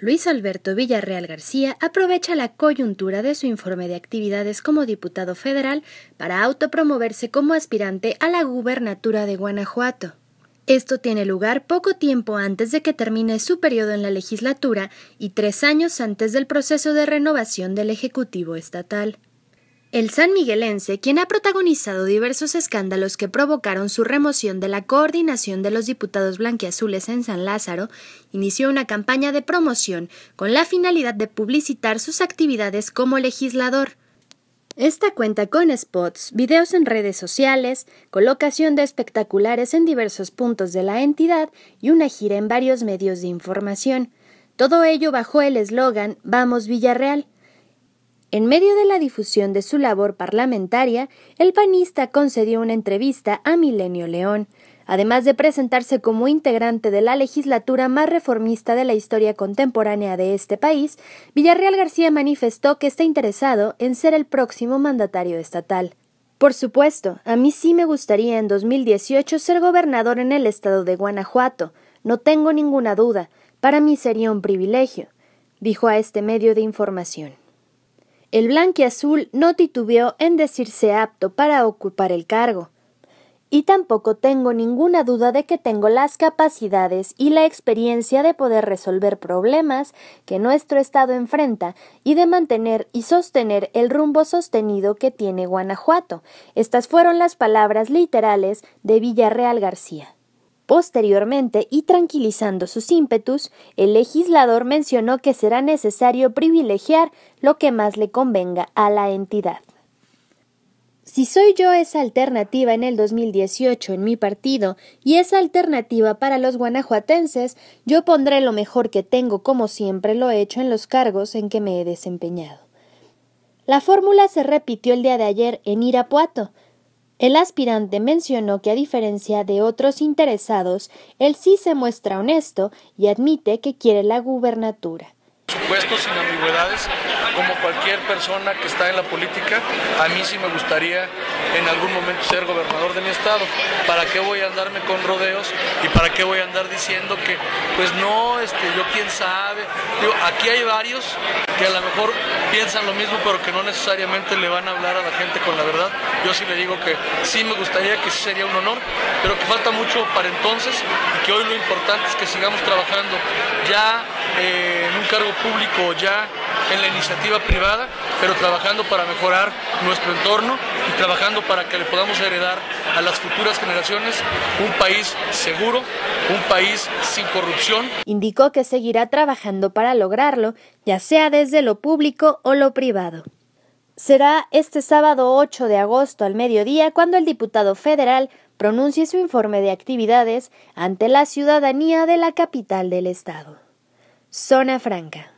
Luis Alberto Villarreal García aprovecha la coyuntura de su informe de actividades como diputado federal para autopromoverse como aspirante a la gubernatura de Guanajuato. Esto tiene lugar poco tiempo antes de que termine su periodo en la legislatura y tres años antes del proceso de renovación del Ejecutivo Estatal. El San Miguelense, quien ha protagonizado diversos escándalos que provocaron su remoción de la coordinación de los diputados blanquiazules en San Lázaro, inició una campaña de promoción con la finalidad de publicitar sus actividades como legislador. Esta cuenta con spots, videos en redes sociales, colocación de espectaculares en diversos puntos de la entidad y una gira en varios medios de información. Todo ello bajo el eslogan Vamos Villarreal en medio de la difusión de su labor parlamentaria, el panista concedió una entrevista a Milenio León, además de presentarse como integrante de la legislatura más reformista de la historia contemporánea de este país, Villarreal García manifestó que está interesado en ser el próximo mandatario estatal. Por supuesto, a mí sí me gustaría en 2018 ser gobernador en el estado de Guanajuato, no tengo ninguna duda, para mí sería un privilegio, dijo a este medio de información. El blanquiazul no titubeó en decirse apto para ocupar el cargo. Y tampoco tengo ninguna duda de que tengo las capacidades y la experiencia de poder resolver problemas que nuestro Estado enfrenta y de mantener y sostener el rumbo sostenido que tiene Guanajuato. Estas fueron las palabras literales de Villarreal García. Posteriormente, y tranquilizando sus ímpetus, el legislador mencionó que será necesario privilegiar lo que más le convenga a la entidad. Si soy yo esa alternativa en el 2018 en mi partido y esa alternativa para los guanajuatenses, yo pondré lo mejor que tengo como siempre lo he hecho en los cargos en que me he desempeñado. La fórmula se repitió el día de ayer en Irapuato, el aspirante mencionó que a diferencia de otros interesados, él sí se muestra honesto y admite que quiere la gubernatura. Persona que está en la política, a mí sí me gustaría en algún momento ser gobernador de mi estado. ¿Para qué voy a andarme con rodeos y para qué voy a andar diciendo que, pues no, este, yo quién sabe? Digo, aquí hay varios que a lo mejor piensan lo mismo, pero que no necesariamente le van a hablar a la gente con la verdad. Yo sí le digo que sí me gustaría, que sí sería un honor, pero que falta mucho para entonces y que hoy lo importante es que sigamos trabajando ya eh, en un cargo público, ya en la iniciativa privada, pero trabajando para mejorar nuestro entorno y trabajando para que le podamos heredar a las futuras generaciones un país seguro, un país sin corrupción. Indicó que seguirá trabajando para lograrlo, ya sea desde lo público o lo privado. Será este sábado 8 de agosto al mediodía cuando el diputado federal pronuncie su informe de actividades ante la ciudadanía de la capital del estado. Zona Franca.